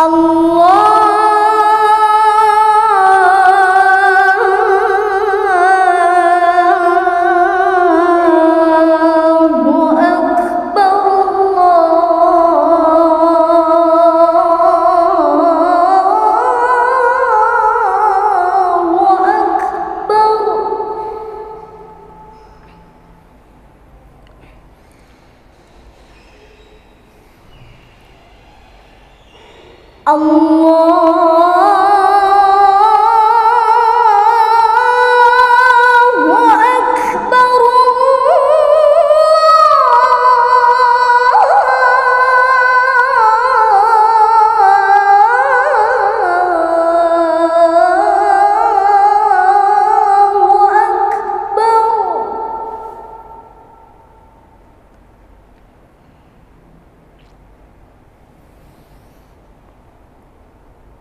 Allah. Allah.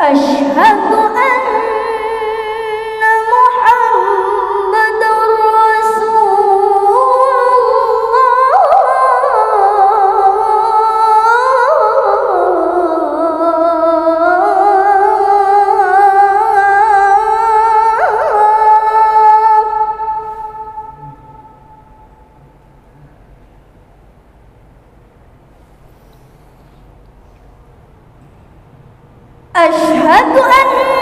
أشهد أن محمد رسول الله. أشهد واشهد أن